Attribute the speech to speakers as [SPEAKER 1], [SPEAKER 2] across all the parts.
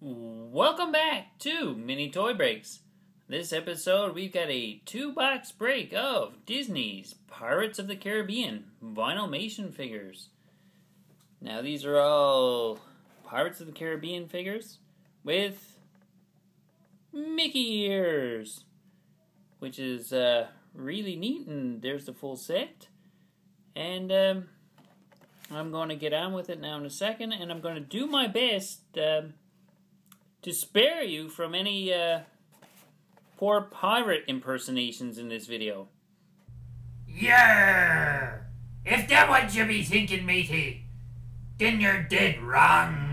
[SPEAKER 1] Welcome back to Mini Toy Breaks. This episode, we've got a two box break of Disney's Pirates of the Caribbean Vinylmation figures. Now, these are all Pirates of the Caribbean figures with Mickey ears, which is uh, really neat. And there's the full set. And um, I'm going to get on with it now in a second, and I'm going to do my best. Um, to spare you from any uh, poor pirate impersonations in this video.
[SPEAKER 2] Yeah! If that what you be thinking, matey, then you're dead wrong.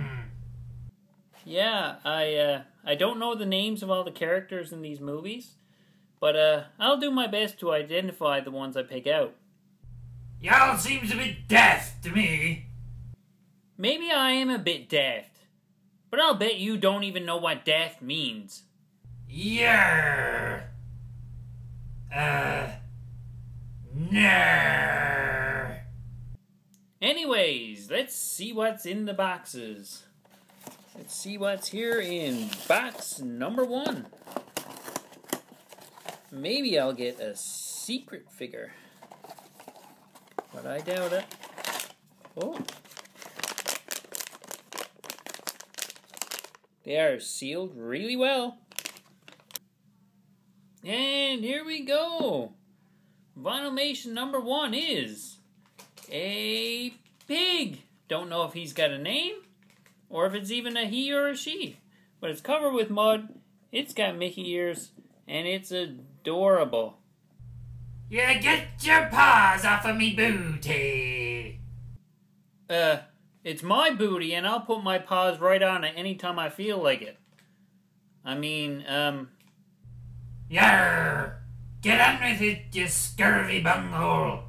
[SPEAKER 1] Yeah, I uh, I don't know the names of all the characters in these movies, but uh, I'll do my best to identify the ones I pick out.
[SPEAKER 2] Y'all seems a bit daft to me.
[SPEAKER 1] Maybe I am a bit daft. But I'll bet you don't even know what death means.
[SPEAKER 2] Yeah. Uh. Nah.
[SPEAKER 1] Anyways, let's see what's in the boxes. Let's see what's here in box number one. Maybe I'll get a secret figure. But I doubt it. Oh. They are sealed really well. And here we go. Vinylmation number one is a pig. Don't know if he's got a name or if it's even a he or a she. But it's covered with mud. It's got Mickey ears and it's adorable.
[SPEAKER 2] Yeah, get your paws off of me booty.
[SPEAKER 1] Uh, it's my booty, and I'll put my paws right on it anytime I feel like it. I mean, um.
[SPEAKER 2] Yarr! Get on with it, you scurvy bunghole!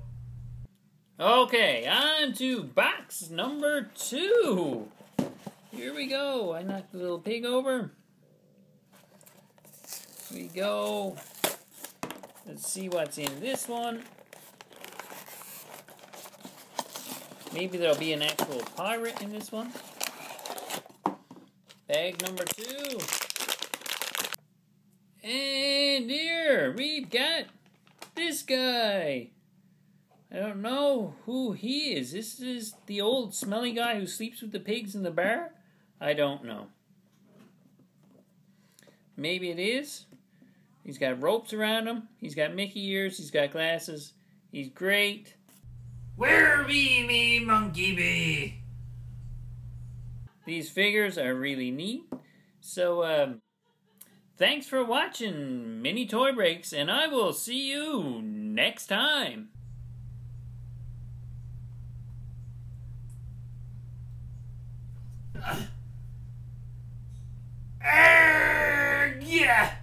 [SPEAKER 1] Okay, on to box number two. Here we go. I knocked the little pig over. Here we go. Let's see what's in this one. Maybe there'll be an actual pirate in this one. Bag number two. And here we've got this guy. I don't know who he is. This is the old smelly guy who sleeps with the pigs in the bar? I don't know. Maybe it is. He's got ropes around him. He's got Mickey ears. He's got glasses. He's great.
[SPEAKER 2] Where be me monkey be?
[SPEAKER 1] These figures are really neat. So, um, thanks for watching Mini Toy Breaks, and I will see you next time.
[SPEAKER 2] Uh, yeah.